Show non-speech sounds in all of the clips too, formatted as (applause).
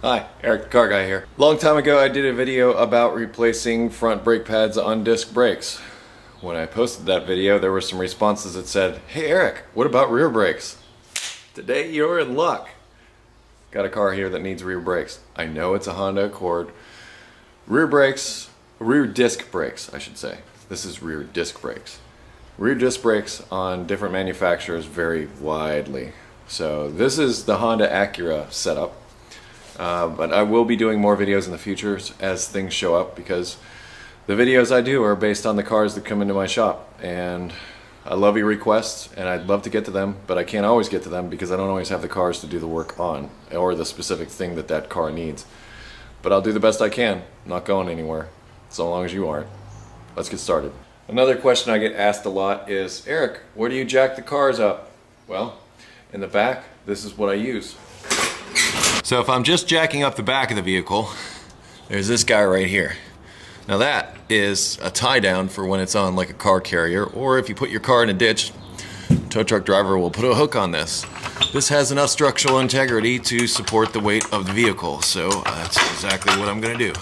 Hi, Eric the Car Guy here. Long time ago I did a video about replacing front brake pads on disc brakes. When I posted that video there were some responses that said, Hey Eric, what about rear brakes? Today you're in luck. Got a car here that needs rear brakes. I know it's a Honda Accord. Rear brakes, rear disc brakes I should say. This is rear disc brakes. Rear disc brakes on different manufacturers vary widely. So this is the Honda Acura setup. Uh, but I will be doing more videos in the future as things show up because the videos I do are based on the cars that come into my shop and I love your requests and I'd love to get to them but I can't always get to them because I don't always have the cars to do the work on or the specific thing that that car needs. But I'll do the best I can, not going anywhere, so long as you aren't. Let's get started. Another question I get asked a lot is, Eric, where do you jack the cars up? Well, in the back, this is what I use. So if I'm just jacking up the back of the vehicle, there's this guy right here. Now that is a tie down for when it's on like a car carrier, or if you put your car in a ditch, tow truck driver will put a hook on this. This has enough structural integrity to support the weight of the vehicle, so that's exactly what I'm gonna do.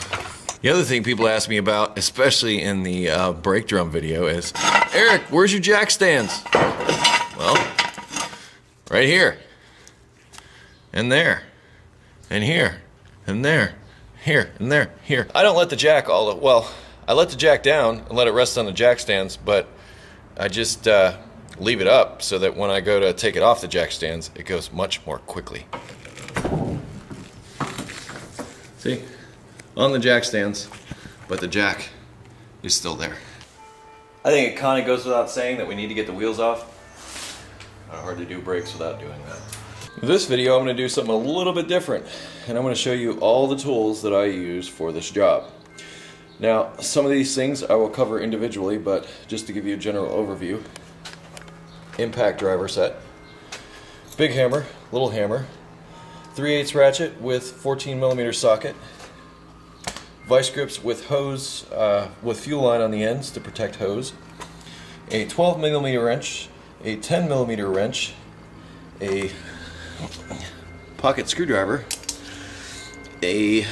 The other thing people ask me about, especially in the uh, brake drum video, is, Eric, where's your jack stands? Well, right here, and there and here, and there, here, and there, here. I don't let the jack all, well, I let the jack down and let it rest on the jack stands, but I just uh, leave it up so that when I go to take it off the jack stands, it goes much more quickly. See, on the jack stands, but the jack is still there. I think it kind of goes without saying that we need to get the wheels off. Hard to do brakes without doing that. This video I'm going to do something a little bit different and I'm going to show you all the tools that I use for this job. Now some of these things I will cover individually but just to give you a general overview impact driver set big hammer, little hammer 3 8 ratchet with 14 millimeter socket vice grips with hose uh, with fuel line on the ends to protect hose a 12 millimeter wrench a 10 millimeter wrench a pocket screwdriver, a,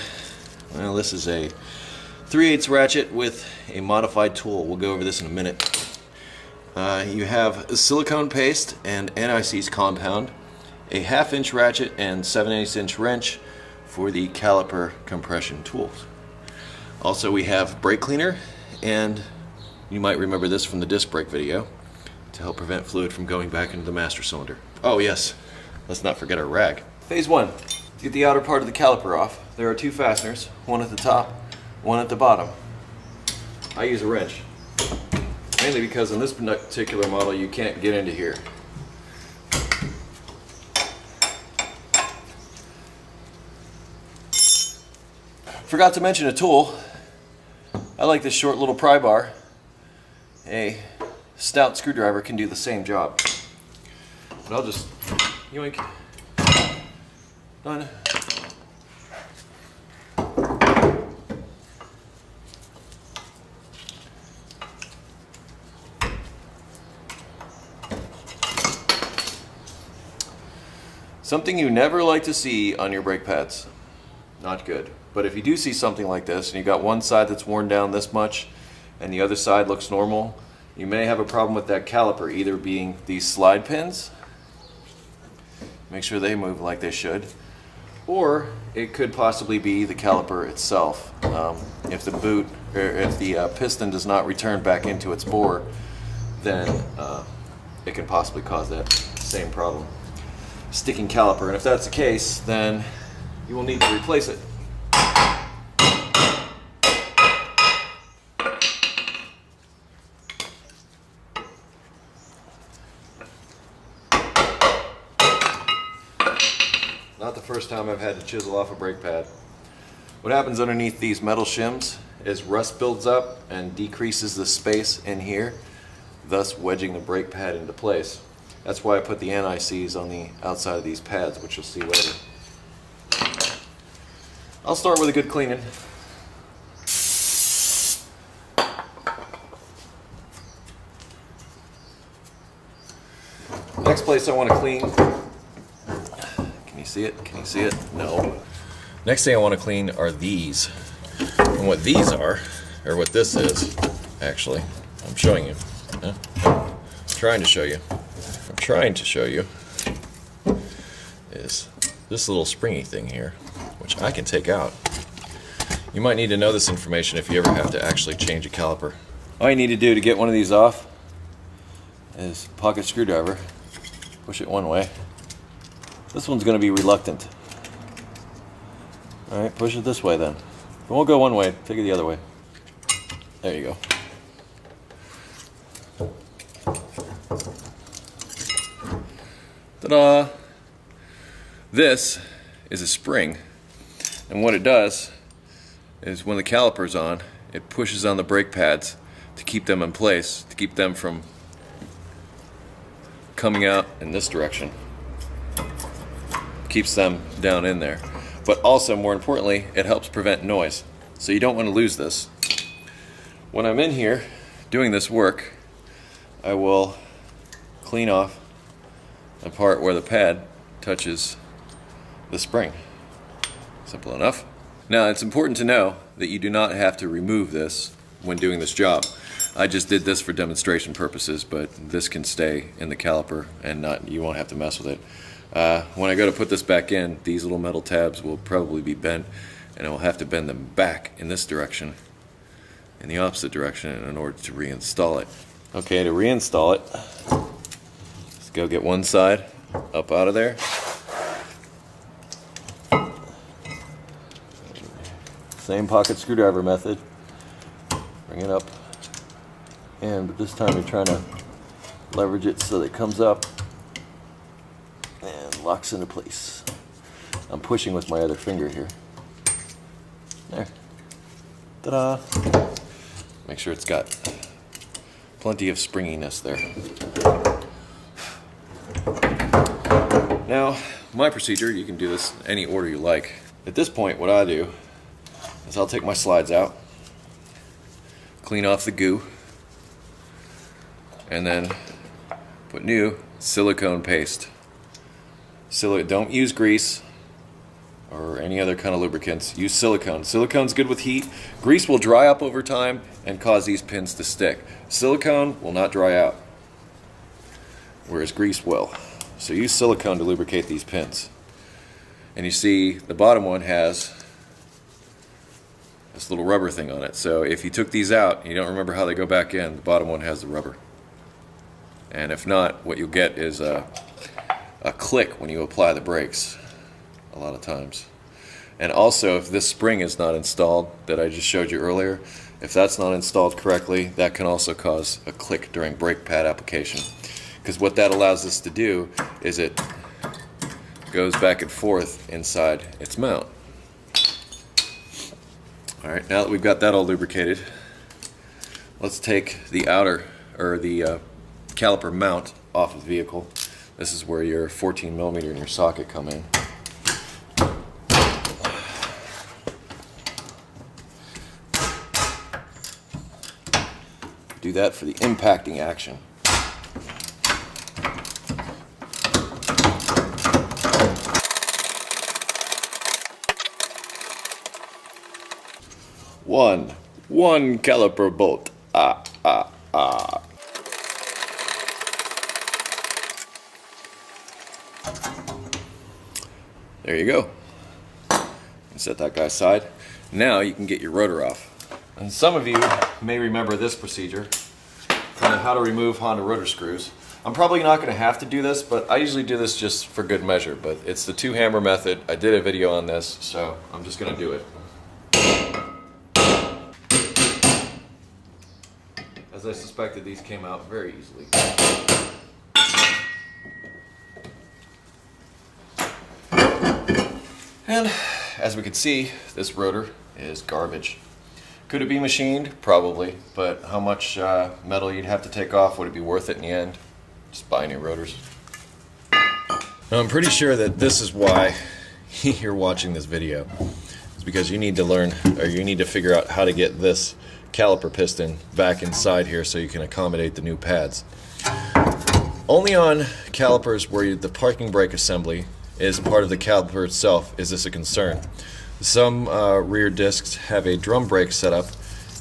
well this is a 3 8 ratchet with a modified tool. We'll go over this in a minute. Uh, you have silicone paste and anti-seize compound, a half inch ratchet and 7 8 inch wrench for the caliper compression tools. Also we have brake cleaner and you might remember this from the disc brake video to help prevent fluid from going back into the master cylinder. Oh yes, let's not forget our rag. Phase one, get the outer part of the caliper off, there are two fasteners, one at the top, one at the bottom. I use a wrench, mainly because in this particular model you can't get into here. Forgot to mention a tool. I like this short little pry bar. A stout screwdriver can do the same job. But I'll just yoink. Done. Something you never like to see on your brake pads. Not good. But if you do see something like this and you've got one side that's worn down this much and the other side looks normal, you may have a problem with that caliper either being these slide pins make sure they move like they should or it could possibly be the caliper itself. Um, if the boot, or if the uh, piston does not return back into its bore, then uh, it can possibly cause that same problem. Sticking caliper, and if that's the case, then you will need to replace it. Not the first time I've had to chisel off a brake pad. What happens underneath these metal shims is rust builds up and decreases the space in here, thus wedging the brake pad into place. That's why I put the anti-seize on the outside of these pads, which you'll see later. I'll start with a good cleaning. Next place I want to clean see it? Can you see it? No. Next thing I want to clean are these. And what these are, or what this is, actually, I'm showing you. Yeah? I'm trying to show you. I'm trying to show you is this little springy thing here, which I can take out. You might need to know this information if you ever have to actually change a caliper. All you need to do to get one of these off is pocket screwdriver, push it one way. This one's going to be reluctant. All right, push it this way then. It won't go one way, take it the other way. There you go. Ta-da! This is a spring, and what it does is when the caliper's on, it pushes on the brake pads to keep them in place, to keep them from coming out in this direction. Keeps them down in there. But also, more importantly, it helps prevent noise. So you don't want to lose this. When I'm in here doing this work, I will clean off the part where the pad touches the spring. Simple enough. Now it's important to know that you do not have to remove this when doing this job. I just did this for demonstration purposes, but this can stay in the caliper and not you won't have to mess with it. Uh, when I go to put this back in, these little metal tabs will probably be bent and I will have to bend them back in this direction, in the opposite direction in order to reinstall it. Okay, to reinstall it, let's go get one side up out of there. Same pocket screwdriver method. Bring it up. And but this time you're trying to leverage it so that it comes up locks into place. I'm pushing with my other finger here. There. Ta-da! Make sure it's got plenty of springiness there. Now, my procedure, you can do this any order you like. At this point, what I do is I'll take my slides out, clean off the goo, and then put new silicone paste. Sili don't use grease or any other kind of lubricants. Use silicone. Silicone's good with heat. Grease will dry up over time and cause these pins to stick. Silicone will not dry out, whereas grease will. So use silicone to lubricate these pins. And you see the bottom one has this little rubber thing on it. So if you took these out and you don't remember how they go back in, the bottom one has the rubber. And if not, what you'll get is a, a click when you apply the brakes a lot of times. And also, if this spring is not installed that I just showed you earlier, if that's not installed correctly, that can also cause a click during brake pad application. Because what that allows us to do is it goes back and forth inside its mount. All right, now that we've got that all lubricated, let's take the outer, or the uh, caliper mount off of the vehicle. This is where your 14 millimeter and your socket come in. Do that for the impacting action. One. One caliper bolt. Ah. There you go. Set that guy aside. Now you can get your rotor off. And some of you may remember this procedure on how to remove Honda rotor screws. I'm probably not going to have to do this, but I usually do this just for good measure. But it's the two hammer method. I did a video on this, so I'm just going to do it. As I suspected, these came out very easily. And as we can see, this rotor is garbage. Could it be machined? Probably, but how much uh, metal you'd have to take off, would it be worth it in the end? Just buy new rotors. Now I'm pretty sure that this is why (laughs) you're watching this video. It's because you need to learn, or you need to figure out how to get this caliper piston back inside here so you can accommodate the new pads. Only on calipers where the parking brake assembly is part of the caliper itself is this a concern. Some uh, rear discs have a drum brake setup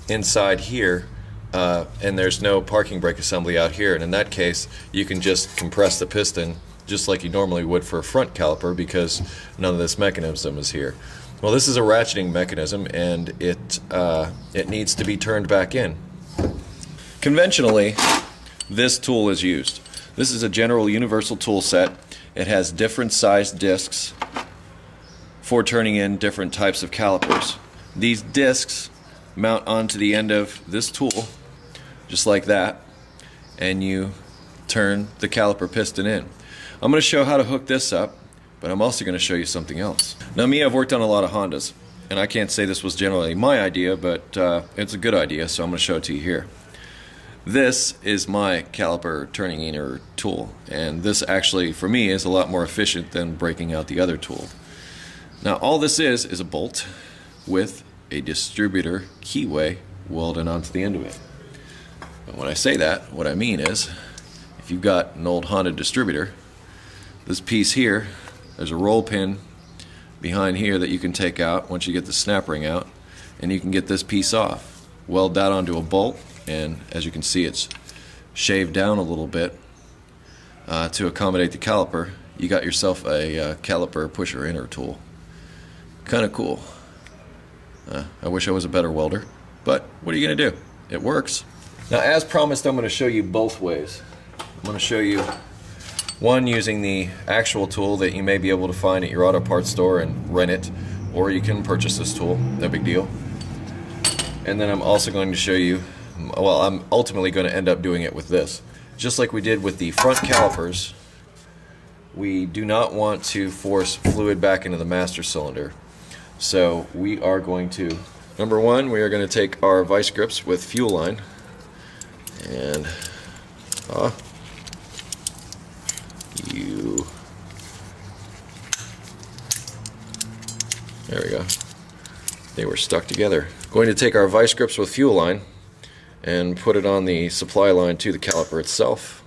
inside here uh, and there's no parking brake assembly out here and in that case you can just compress the piston just like you normally would for a front caliper because none of this mechanism is here. Well this is a ratcheting mechanism and it, uh, it needs to be turned back in. Conventionally this tool is used. This is a general universal tool set. It has different sized discs for turning in different types of calipers. These discs mount onto the end of this tool just like that and you turn the caliper piston in. I'm going to show how to hook this up but I'm also going to show you something else. Now me I've worked on a lot of Hondas and I can't say this was generally my idea but uh, it's a good idea so I'm going to show it to you here. This is my caliper turning inner tool and this actually for me is a lot more efficient than breaking out the other tool. Now all this is is a bolt with a distributor keyway welded onto the end of it. And when I say that what I mean is if you've got an old Honda distributor this piece here there's a roll pin behind here that you can take out once you get the snap ring out and you can get this piece off. Weld that onto a bolt and as you can see it's shaved down a little bit uh, to accommodate the caliper. You got yourself a uh, caliper pusher inner tool. Kinda cool. Uh, I wish I was a better welder but what are you gonna do? It works. Now as promised I'm gonna show you both ways. I'm gonna show you one using the actual tool that you may be able to find at your auto parts store and rent it or you can purchase this tool. No big deal. And then I'm also going to show you well, I'm ultimately going to end up doing it with this. Just like we did with the front calipers, we do not want to force fluid back into the master cylinder. So we are going to, number one, we are going to take our vice grips with fuel line and uh, you, there we go. They were stuck together. Going to take our vice grips with fuel line and put it on the supply line to the caliper itself.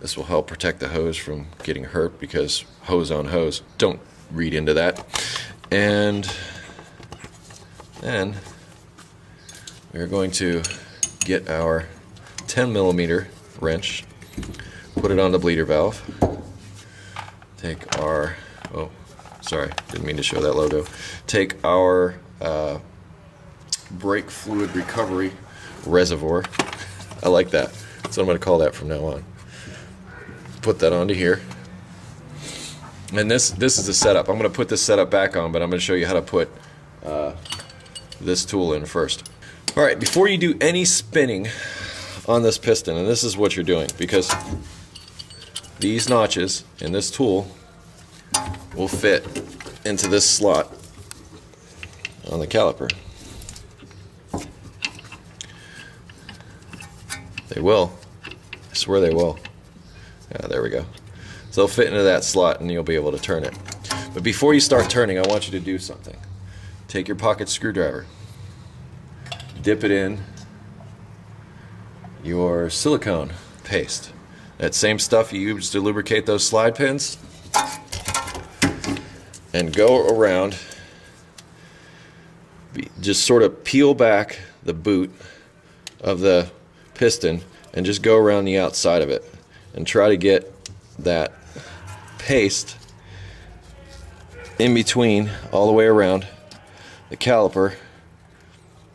This will help protect the hose from getting hurt because hose on hose. Don't read into that. And then we're going to get our 10 millimeter wrench, put it on the bleeder valve, take our, oh, sorry, didn't mean to show that logo, take our uh, brake fluid recovery reservoir. I like that. So I'm going to call that from now on. Put that onto here. And this this is the setup. I'm going to put this setup back on, but I'm going to show you how to put uh, this tool in first. Alright, before you do any spinning on this piston, and this is what you're doing, because these notches in this tool will fit into this slot on the caliper. They will. I swear they will. Yeah, there we go. So they'll fit into that slot and you'll be able to turn it. But before you start turning, I want you to do something. Take your pocket screwdriver, dip it in your silicone paste. That same stuff you use to lubricate those slide pins. And go around, just sort of peel back the boot of the piston and just go around the outside of it and try to get that paste in between all the way around the caliper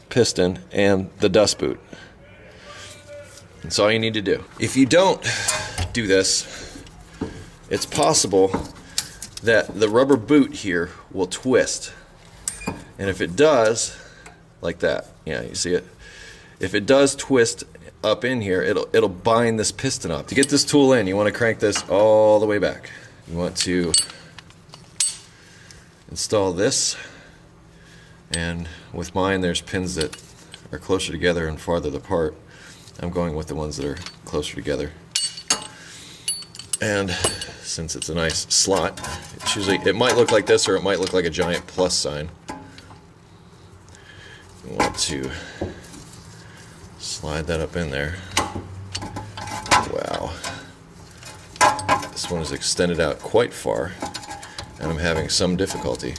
piston and the dust boot. That's all you need to do. If you don't do this it's possible that the rubber boot here will twist. And if it does like that yeah you see it? If it does twist up in here, it'll, it'll bind this piston up. To get this tool in, you want to crank this all the way back. You want to install this, and with mine there's pins that are closer together and farther apart. I'm going with the ones that are closer together. And since it's a nice slot, it's usually, it might look like this or it might look like a giant plus sign. You want to slide that up in there. Wow. This one is extended out quite far and I'm having some difficulty.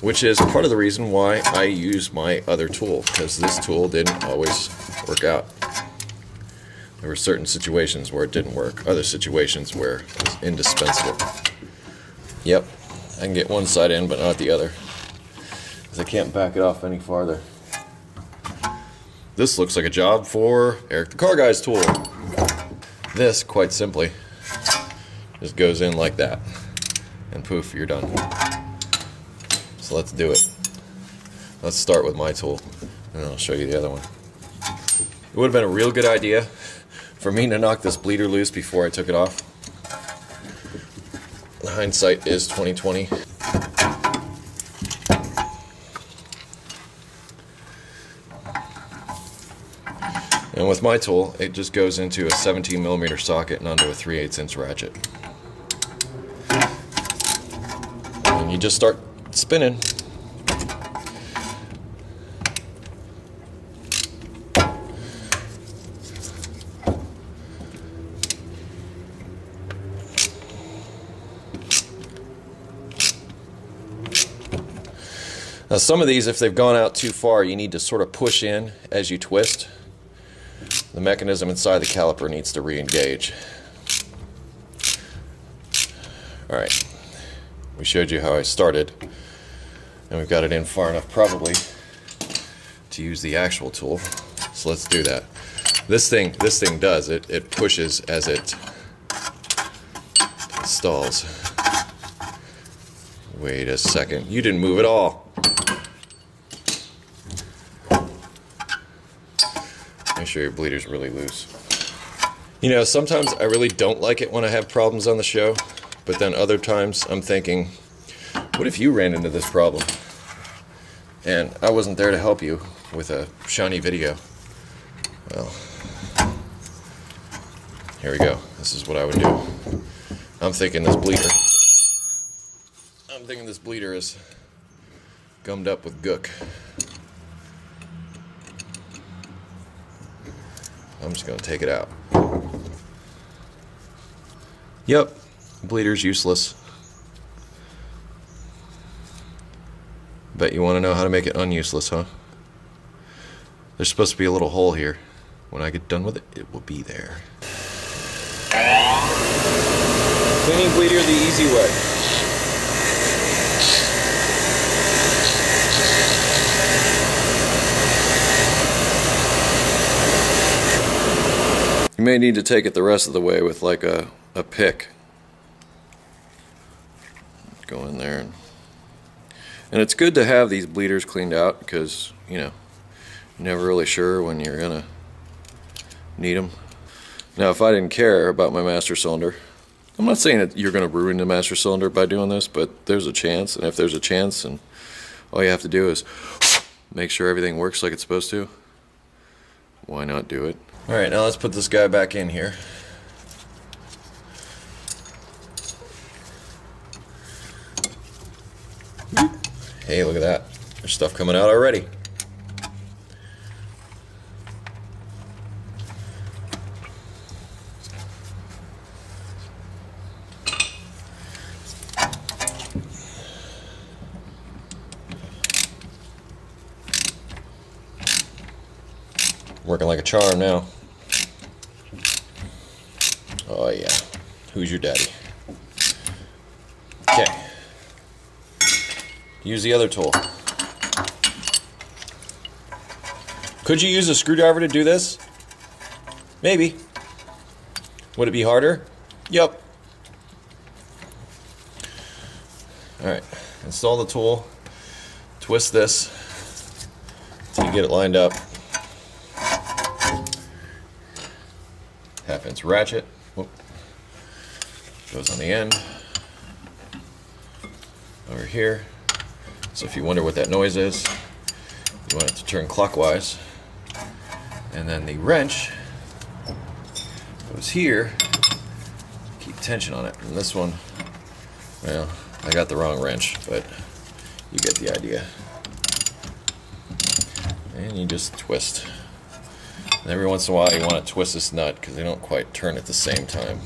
which is part of the reason why I use my other tool, because this tool didn't always work out. There were certain situations where it didn't work, other situations where it was indispensable. Yep, I can get one side in, but not the other, because I can't back it off any farther. This looks like a job for Eric the Car Guy's tool. This, quite simply, just goes in like that, and poof, you're done. So let's do it. Let's start with my tool, and I'll show you the other one. It would have been a real good idea for me to knock this bleeder loose before I took it off. The hindsight is 2020. And with my tool, it just goes into a 17 millimeter socket and onto a 3 8 inch ratchet. And you just start spinning. Now some of these, if they've gone out too far, you need to sort of push in as you twist. The mechanism inside the caliper needs to re-engage. Alright, we showed you how I started, and we've got it in far enough probably to use the actual tool. So let's do that. This thing, this thing does, it, it pushes as it stalls. Wait a second, you didn't move at all. Sure your bleeder's really loose. You know, sometimes I really don't like it when I have problems on the show, but then other times I'm thinking, what if you ran into this problem? And I wasn't there to help you with a shiny video. Well, here we go. This is what I would do. I'm thinking this bleeder. I'm thinking this bleeder is gummed up with gook. I'm just going to take it out. Yep, bleeder's useless. Bet you want to know how to make it unuseless, huh? There's supposed to be a little hole here. When I get done with it, it will be there. Cleaning bleeder the easy way. You may need to take it the rest of the way with like a, a pick. Go in there. And, and it's good to have these bleeders cleaned out because, you know, you're never really sure when you're going to need them. Now, if I didn't care about my master cylinder, I'm not saying that you're going to ruin the master cylinder by doing this, but there's a chance. And if there's a chance, and all you have to do is make sure everything works like it's supposed to, why not do it? All right, now let's put this guy back in here. Hey, look at that. There's stuff coming out already. Working like a charm now. Oh yeah. Who's your daddy? Okay. Use the other tool. Could you use a screwdriver to do this? Maybe. Would it be harder? Yep. Alright, install the tool, twist this until you get it lined up. Half ratchet. Whoop. Goes on the end. Over here. So if you wonder what that noise is, you want it to turn clockwise. And then the wrench goes here. Keep tension on it. And this one, well, I got the wrong wrench, but you get the idea. And you just twist. And every once in a while you want to twist this nut because they don't quite turn at the same time.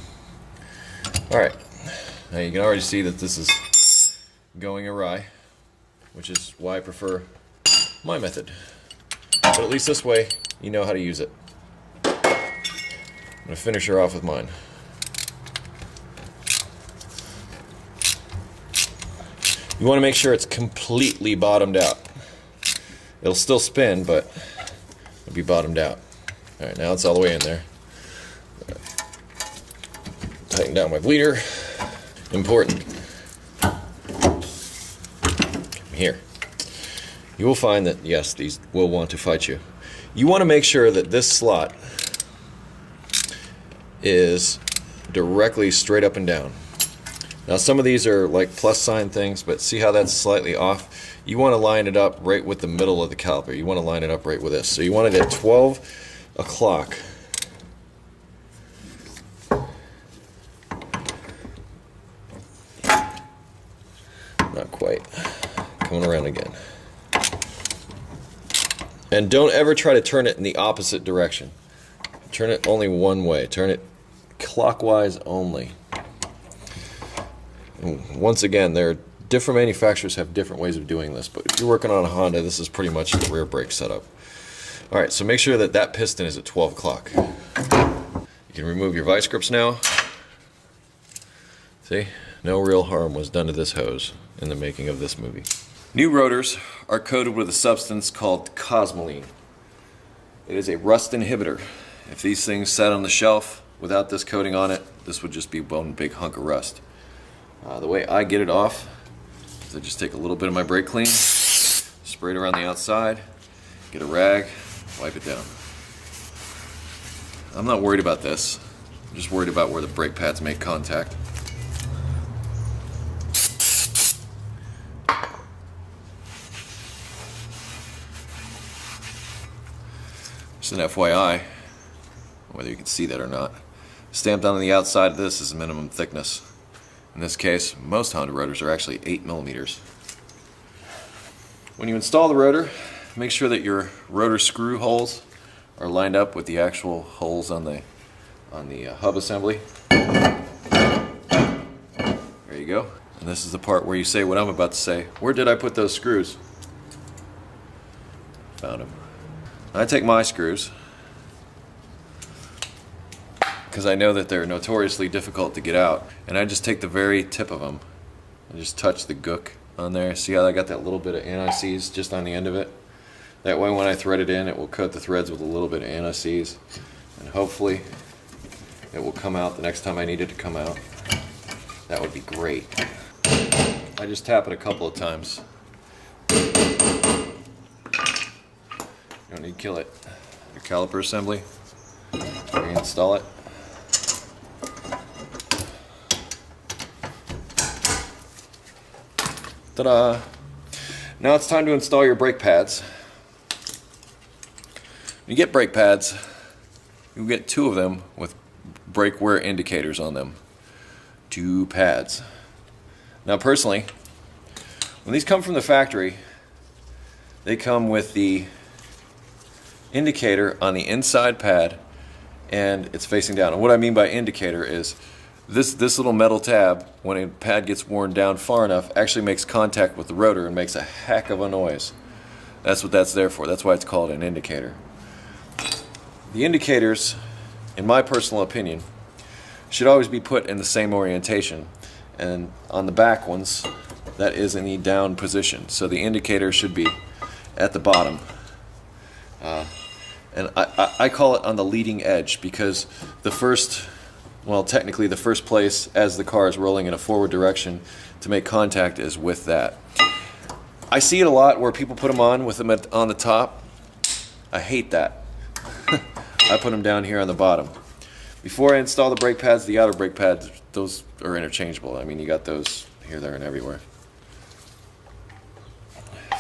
Alright, now you can already see that this is going awry. which is why I prefer my method. But at least this way, you know how to use it. I'm going to finish her off with mine. You want to make sure it's completely bottomed out. It'll still spin, but it'll be bottomed out. Alright, now it's all the way in there. Tighten down my bleeder. Important. Here. You will find that, yes, these will want to fight you. You want to make sure that this slot is directly straight up and down. Now some of these are like plus sign things, but see how that's slightly off? You want to line it up right with the middle of the caliper. You want to line it up right with this. So you want it at 12 o'clock. Not quite. Coming around again. And don't ever try to turn it in the opposite direction. Turn it only one way. Turn it clockwise only once again, there are different manufacturers have different ways of doing this, but if you're working on a Honda, this is pretty much the rear brake setup. All right, so make sure that that piston is at 12 o'clock. You can remove your vice grips now. See, no real harm was done to this hose in the making of this movie. New rotors are coated with a substance called cosmoline. It is a rust inhibitor. If these things sat on the shelf without this coating on it, this would just be one big hunk of rust. Uh, the way I get it off is I just take a little bit of my brake clean, spray it around the outside, get a rag, wipe it down. I'm not worried about this. I'm just worried about where the brake pads make contact. Just an FYI, whether you can see that or not. Stamped on the outside of this is minimum thickness. In this case, most Honda rotors are actually 8 millimeters. When you install the rotor, make sure that your rotor screw holes are lined up with the actual holes on the on the uh, hub assembly. There you go. And this is the part where you say what I'm about to say. Where did I put those screws? Found them. I take my screws because I know that they're notoriously difficult to get out. And I just take the very tip of them and just touch the gook on there. See how I got that little bit of anti-seize just on the end of it? That way when I thread it in, it will cut the threads with a little bit of anti-seize. And hopefully it will come out the next time I need it to come out. That would be great. I just tap it a couple of times. You don't need to kill it. Your caliper assembly, reinstall it. Ta-da! Now it's time to install your brake pads. You get brake pads, you get two of them with brake wear indicators on them. Two pads. Now personally, when these come from the factory, they come with the indicator on the inside pad and it's facing down. And what I mean by indicator is this, this little metal tab, when a pad gets worn down far enough, actually makes contact with the rotor and makes a heck of a noise. That's what that's there for. That's why it's called an indicator. The indicators, in my personal opinion, should always be put in the same orientation. And on the back ones, that is in the down position. So the indicator should be at the bottom. Uh, and I, I, call it on the leading edge because the first well, technically the first place as the car is rolling in a forward direction to make contact is with that. I see it a lot where people put them on with them at, on the top. I hate that. I put them down here on the bottom. Before I install the brake pads, the outer brake pads, those are interchangeable. I mean, you got those here, there, and everywhere.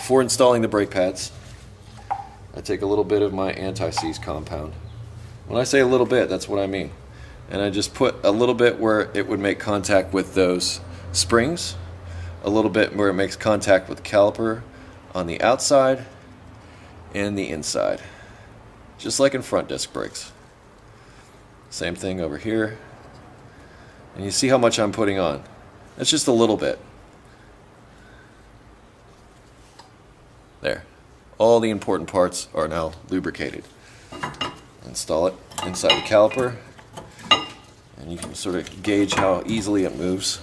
For installing the brake pads, I take a little bit of my anti-seize compound. When I say a little bit, that's what I mean and I just put a little bit where it would make contact with those springs, a little bit where it makes contact with caliper on the outside and the inside, just like in front disc brakes. Same thing over here. And you see how much I'm putting on. That's just a little bit. There. All the important parts are now lubricated. Install it inside the caliper and you can sort of gauge how easily it moves.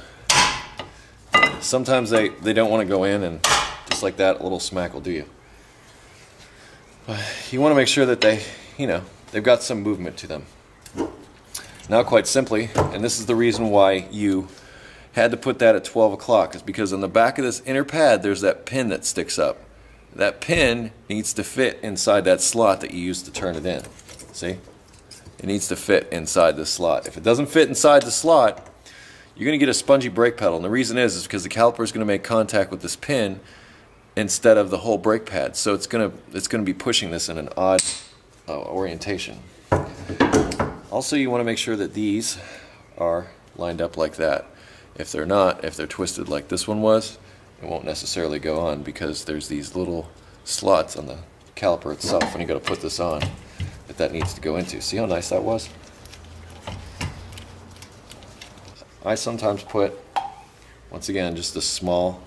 Sometimes they, they don't want to go in and just like that, a little smack will do you. But you want to make sure that they, you know, they've got some movement to them. Now quite simply, and this is the reason why you had to put that at 12 o'clock, is because on the back of this inner pad there's that pin that sticks up. That pin needs to fit inside that slot that you used to turn it in. See? It needs to fit inside the slot. If it doesn't fit inside the slot, you're going to get a spongy brake pedal. And the reason is, is because the caliper is going to make contact with this pin instead of the whole brake pad. So it's going to, it's to be pushing this in an odd uh, orientation. Also, you want to make sure that these are lined up like that. If they're not, if they're twisted like this one was, it won't necessarily go on because there's these little slots on the caliper itself when you go to put this on that that needs to go into. See how nice that was? I sometimes put, once again, just a small,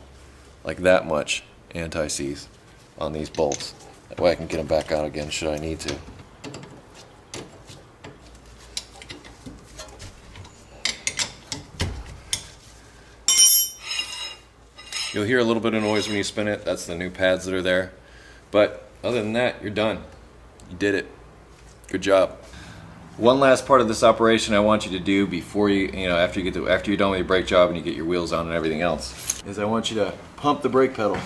like that much, anti-seize on these bolts. That way I can get them back out again should I need to. You'll hear a little bit of noise when you spin it. That's the new pads that are there. But other than that, you're done. You did it. Good job. One last part of this operation I want you to do before you, you know, after you get to, after you're done with your brake job and you get your wheels on and everything else, is I want you to pump the brake pedal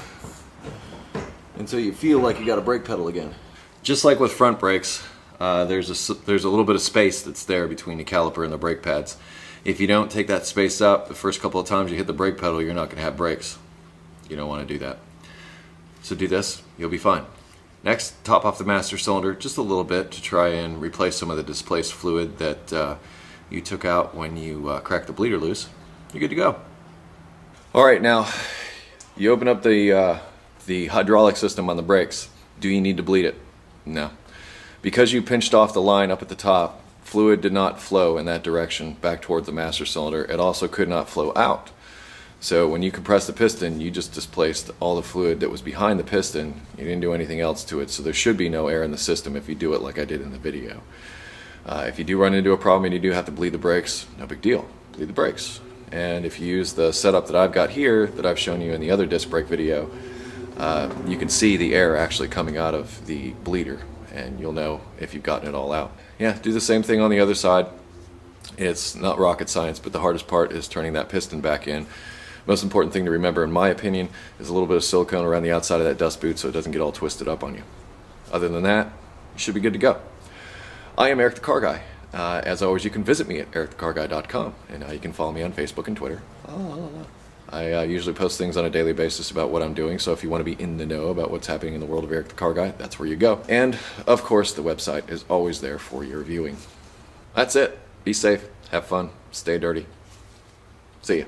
until you feel like you got a brake pedal again. Just like with front brakes, uh, there's a there's a little bit of space that's there between the caliper and the brake pads. If you don't take that space up, the first couple of times you hit the brake pedal, you're not going to have brakes. You don't want to do that. So do this, you'll be fine. Next, top off the master cylinder just a little bit to try and replace some of the displaced fluid that uh, you took out when you uh, cracked the bleeder loose. You're good to go. All right, now you open up the uh, the hydraulic system on the brakes. Do you need to bleed it? No. Because you pinched off the line up at the top, fluid did not flow in that direction back towards the master cylinder. It also could not flow out. So when you compress the piston, you just displaced all the fluid that was behind the piston. You didn't do anything else to it, so there should be no air in the system if you do it like I did in the video. Uh, if you do run into a problem and you do have to bleed the brakes, no big deal. Bleed the brakes. And if you use the setup that I've got here, that I've shown you in the other disc brake video, uh, you can see the air actually coming out of the bleeder, and you'll know if you've gotten it all out. Yeah, do the same thing on the other side. It's not rocket science, but the hardest part is turning that piston back in. Most important thing to remember, in my opinion, is a little bit of silicone around the outside of that dust boot so it doesn't get all twisted up on you. Other than that, you should be good to go. I am Eric the Car Guy. Uh, as always, you can visit me at ericthecarguy.com, and uh, you can follow me on Facebook and Twitter. I uh, usually post things on a daily basis about what I'm doing, so if you want to be in the know about what's happening in the world of Eric the Car Guy, that's where you go. And, of course, the website is always there for your viewing. That's it. Be safe, have fun, stay dirty. See ya.